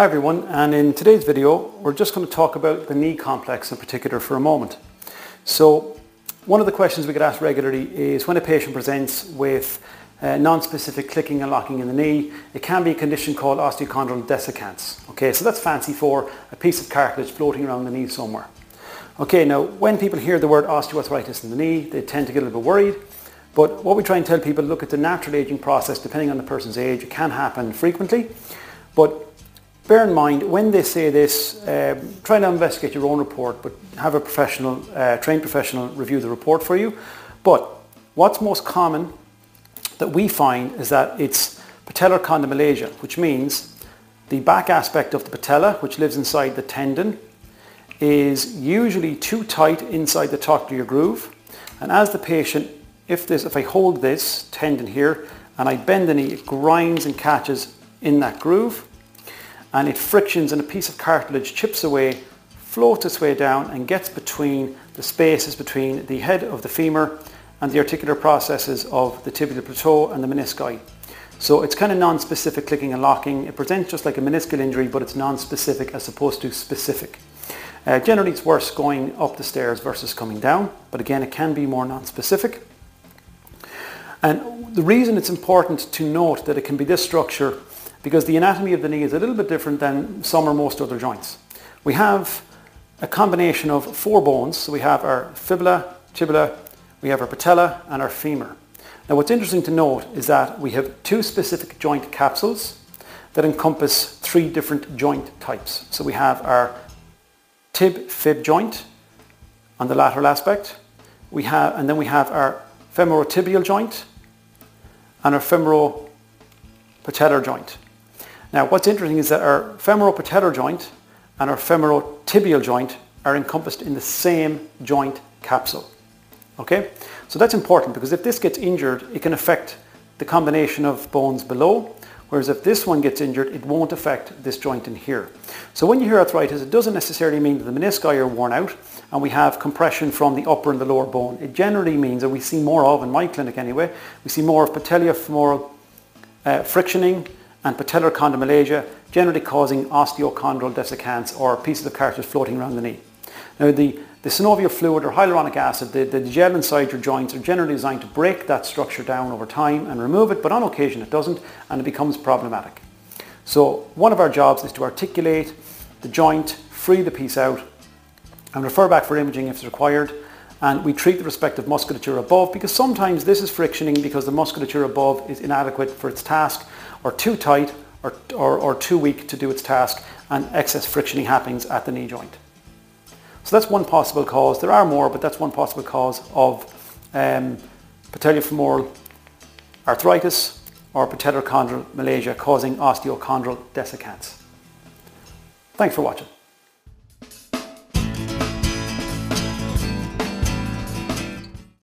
Hi everyone and in today's video we're just going to talk about the knee complex in particular for a moment. So one of the questions we get asked regularly is when a patient presents with uh, non-specific clicking and locking in the knee, it can be a condition called osteochondral dissecans. Okay, so that's fancy for a piece of cartilage floating around the knee somewhere. Okay, now when people hear the word osteoarthritis in the knee, they tend to get a little bit worried. But what we try and tell people, look at the natural aging process, depending on the person's age, it can happen frequently. But bear in mind when they say this, um, try to investigate your own report, but have a professional, uh, trained professional review the report for you. But what's most common that we find is that it's patellar chondromalacia, which means the back aspect of the patella, which lives inside the tendon, is usually too tight inside the trochlear groove. And as the patient, if this, if I hold this tendon here and I bend the knee, it grinds and catches in that groove and it frictions and a piece of cartilage chips away, floats its way down and gets between the spaces between the head of the femur and the articular processes of the tibial plateau and the menisci. So it's kind of non-specific clicking and locking. It presents just like a meniscal injury, but it's non-specific as opposed to specific. Uh, generally, it's worse going up the stairs versus coming down, but again, it can be more non-specific. And the reason it's important to note that it can be this structure because the anatomy of the knee is a little bit different than some or most other joints. We have a combination of four bones. So we have our fibula, tibia, we have our patella and our femur. Now what's interesting to note is that we have two specific joint capsules that encompass three different joint types. So we have our tib-fib joint on the lateral aspect. We have, and then we have our femorotibial joint and our femoropatellar joint. Now what's interesting is that our femoropatellar joint and our femorotibial joint are encompassed in the same joint capsule. Okay, so that's important because if this gets injured, it can affect the combination of bones below, whereas if this one gets injured, it won't affect this joint in here. So when you hear arthritis, it doesn't necessarily mean that the menisci are worn out and we have compression from the upper and the lower bone. It generally means, that we see more of, in my clinic anyway, we see more of patellofemoral uh, frictioning, and patellar chondromalacia, generally causing osteochondral dissecans or pieces of cartilage floating around the knee. Now the, the synovial fluid or hyaluronic acid, the, the gel inside your joints are generally designed to break that structure down over time and remove it, but on occasion it doesn't and it becomes problematic. So one of our jobs is to articulate the joint, free the piece out and refer back for imaging if it's required and we treat the respective musculature above because sometimes this is frictioning because the musculature above is inadequate for its task or too tight or, or, or too weak to do its task and excess frictioning happens at the knee joint. So that's one possible cause. There are more, but that's one possible cause of um, patellofemoral arthritis or patellar chondromalacia causing osteochondral dissecans. Thanks for watching.